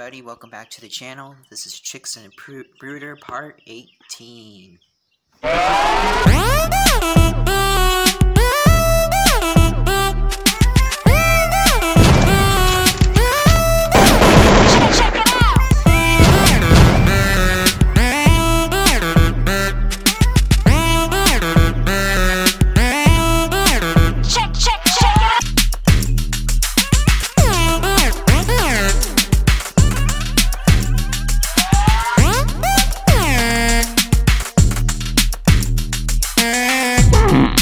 everybody, welcome back to the channel. This is Chicks and Brooder part 18. Mm-hmm.